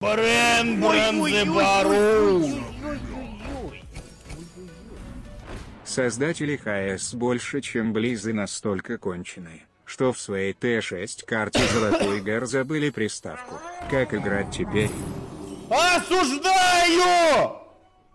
Брен, Брензебару! Создатели ХС больше чем Близы настолько конченые, что в своей Т6 карте Золотой Гар забыли приставку. Как играть теперь? Осуждаю!